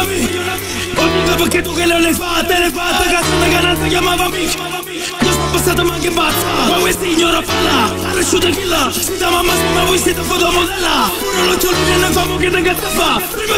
Siamo che tu che perché tu che non le fatte Le fatte cazzo da cananza chiamava amico Io sto passato ma che pazza. Ma questa signora parla Ha cresciuto chi là Si da mamma ma voi siete fotomodella. Uno lo giorno che ne famo che te cazzo fa.